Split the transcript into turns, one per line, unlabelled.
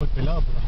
Pagkalabra.